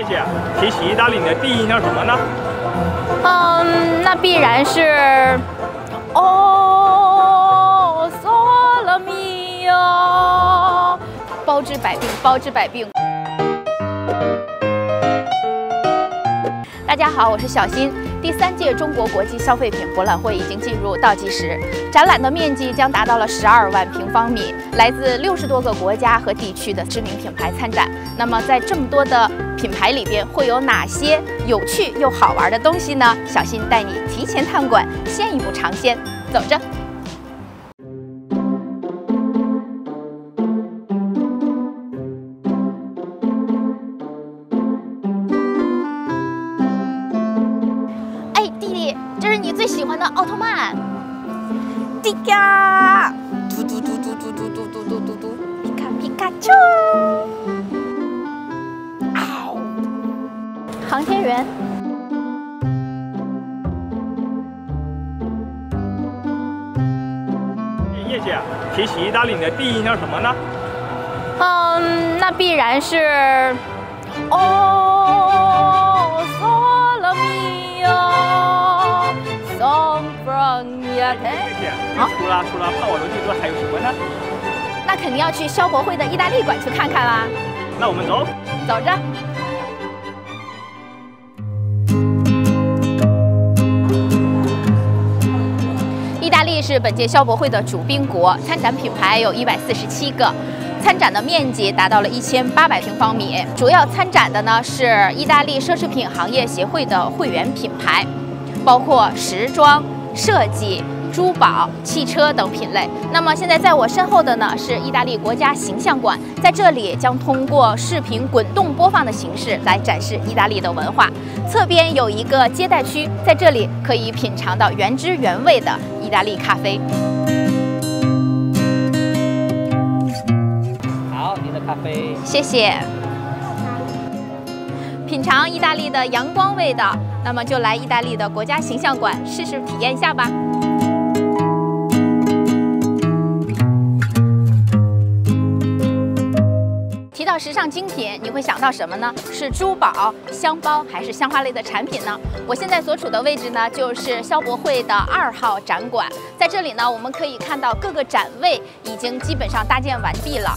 谢谢，提起意大利，你的第一印象什么呢？嗯，那必然是哦，索拉米哟，包治百病，包治百病。大家好，我是小新。第三届中国国际消费品博览会已经进入倒计时，展览的面积将达到了十二万平方米，来自六十多个国家和地区的知名品牌参展。那么，在这么多的品牌里边，会有哪些有趣又好玩的东西呢？小新带你提前探馆，先一步尝鲜，走着。奥特曼，迪迦，嘟嘟嘟嘟嘟嘟嘟嘟嘟嘟。嘟，皮卡皮卡丘，嗷，航天员。叶姐，提起意大利，你的第一印象什么呢？嗯，那必然是，哦，Italy。叶姐，除了除了帕瓦罗蒂之外，还有什么呢？那肯定要去消博会的意大利馆去看看啦。那我们走，走着。意大利是本届消博会的主宾国，参展品牌有一百四十七个，参展的面积达到了一千八百平方米。主要参展的呢是意大利奢侈品行业协会的会员品牌，包括时装设计。珠宝、汽车等品类。那么现在在我身后的呢是意大利国家形象馆，在这里将通过视频滚动播放的形式来展示意大利的文化。侧边有一个接待区，在这里可以品尝到原汁原味的意大利咖啡。好，您的咖啡，谢谢。品尝意大利的阳光味道，那么就来意大利的国家形象馆试试体验一下吧。时尚精品，你会想到什么呢？是珠宝、香包还是香花类的产品呢？我现在所处的位置呢，就是消博会的二号展馆。在这里呢，我们可以看到各个展位已经基本上搭建完毕了。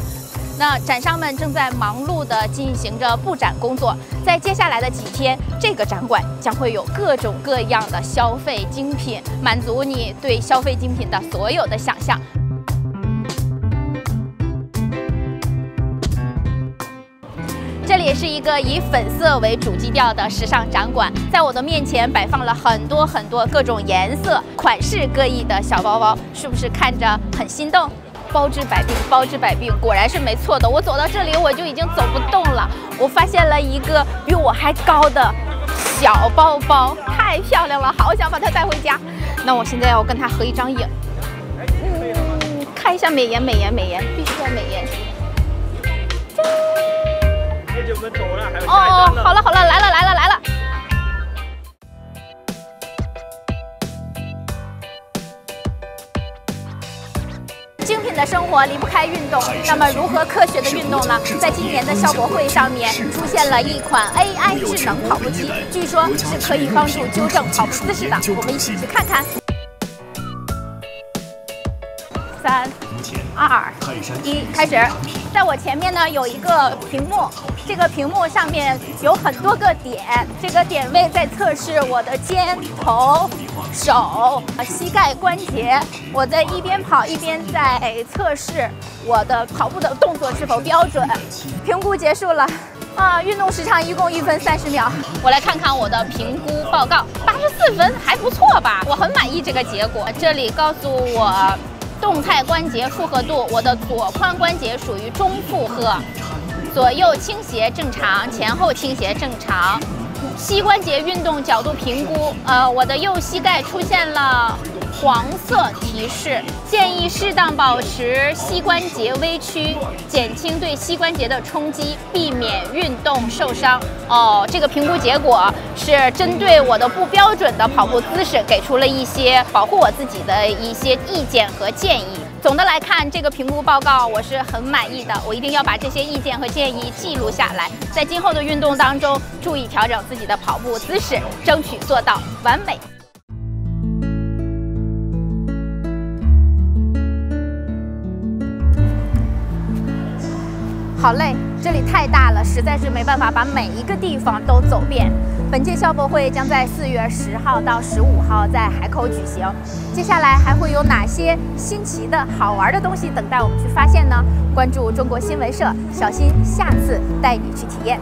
那展商们正在忙碌地进行着布展工作。在接下来的几天，这个展馆将会有各种各样的消费精品，满足你对消费精品的所有的想象。里是一个以粉色为主基调的时尚展馆，在我的面前摆放了很多很多各种颜色、款式各异的小包包，是不是看着很心动？包治百病，包治百病，果然是没错的。我走到这里，我就已经走不动了。我发现了一个比我还高的小包包，太漂亮了，好想把它带回家。那我现在要跟它合一张影，嗯，看一下美颜，美颜，美颜，必须要美颜。走了，还有哦哦，好了好了，来了来了来了。精品的生活离不开运动，那么如何科学的运动呢？在今年的校博会上面出现了一款 AI 智能跑步机，据说是可以帮助纠正跑步姿势的。我们一起去看看。三、二、一，开始！在我前面呢有一个屏幕，这个屏幕上面有很多个点，这个点位在测试我的肩、头、手、膝盖关节。我在一边跑一边在测试我的跑步的动作是否标准。评估结束了，啊，运动时长一共一分三十秒。我来看看我的评估报告，八十四分，还不错吧？我很满意这个结果。这里告诉我。动态关节负荷度，我的左髋关节属于中负荷，左右倾斜正常，前后倾斜正常。膝关节运动角度评估，呃，我的右膝盖出现了黄色提示，建议适当保持膝关节微屈，减轻对膝关节的冲击，避免运动受伤。哦，这个评估结果是针对我的不标准的跑步姿势，给出了一些保护我自己的一些意见和建议。总的来看，这个评估报告我是很满意的。我一定要把这些意见和建议记录下来，在今后的运动当中注意调整自己的跑步姿势，争取做到完美。好嘞，这里太大了，实在是没办法把每一个地方都走遍。本届校博会将在四月十号到十五号在海口举行，接下来还会有哪些新奇的好玩的东西等待我们去发现呢？关注中国新闻社，小心下次带你去体验。